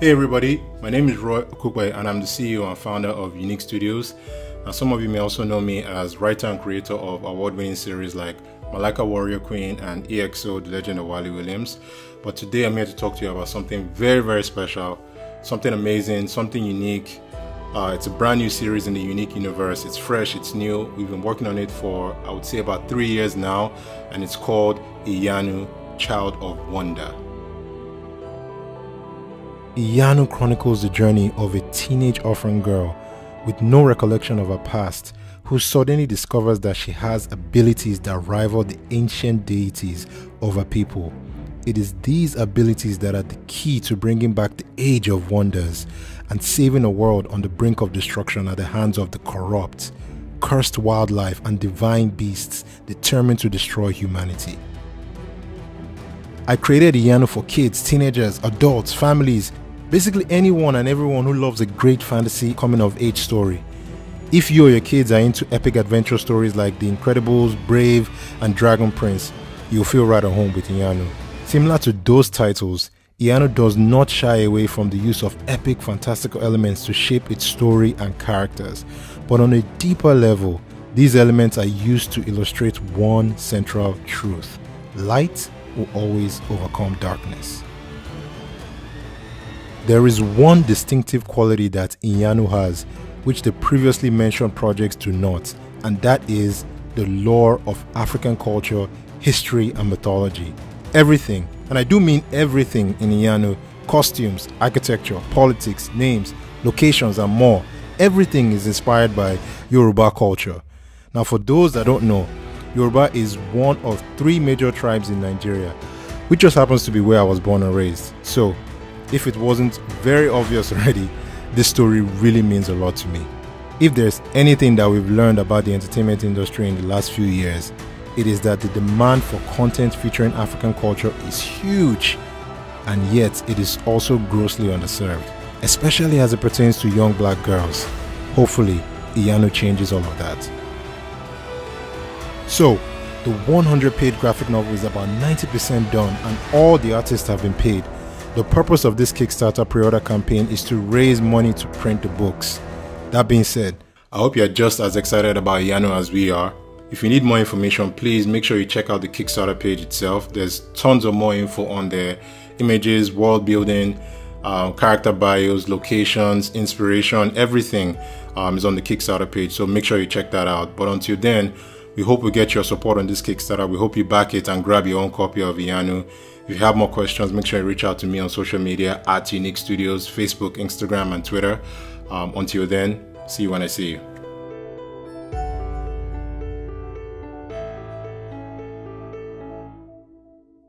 Hey everybody, my name is Roye Okupe and I'm the CEO and founder of YouNeek Studios. And some of you may also know me as writer and creator of award-winning series like Malika Warrior Queen and EXO The Legend of Wally Williams. But today I'm here to talk to you about something very very special, something amazing, something unique. Uh, it's a brand new series in the YouNeek YouNiverse. It's fresh, it's new. We've been working on it for I would say about three years now and it's called Iyanu, Child of Wonder. Iyanu chronicles the journey of a teenage orphan girl with no recollection of her past who suddenly discovers that she has abilities that rival the ancient deities of her people. It is these abilities that are the key to bringing back the age of wonders and saving a world on the brink of destruction at the hands of the corrupt, cursed wildlife and divine beasts determined to destroy humanity. I created Iyanu for kids, teenagers, adults, families, basically anyone and everyone who loves a great fantasy coming of age story. If you or your kids are into epic adventure stories like The Incredibles, Brave, and Dragon Prince, you'll feel right at home with Iyanu. Similar to those titles, Iyanu does not shy away from the use of epic fantastical elements to shape its story and characters, but on a deeper level, these elements are used to illustrate one central truth light will always overcome darkness. There is one distinctive quality that Iyanu has, which the previously mentioned projects do not, and that is the lore of African culture, history, and mythology. Everything, and I do mean everything in Iyanu costumes, architecture, politics, names, locations, and more everything is inspired by Yoruba culture. Now, for those that don't know, Yoruba is one of three major tribes in Nigeria, which just happens to be where I was born and raised. So, if it wasn't very obvious already, this story really means a lot to me. If there's anything that we've learned about the entertainment industry in the last few years, it is that the demand for content featuring African culture is huge, and yet it is also grossly underserved, especially as it pertains to young black girls. Hopefully, Iyanu changes all of that. So, the 100 page graphic novel is about 90% done, and all the artists have been paid the purpose of this Kickstarter pre order campaign is to raise money to print the books. That being said, I hope you're just as excited about Iyanu as we are. If you need more information, please make sure you check out the Kickstarter page itself. There's tons of more info on there images, world building, um, character bios, locations, inspiration, everything um, is on the Kickstarter page. So make sure you check that out. But until then, we hope we get your support on this Kickstarter. We hope you back it and grab your own copy of Iyanu. If you have more questions, make sure you reach out to me on social media at YouNeek Studios, Facebook, Instagram, and Twitter. Um, until then, see you when I see you.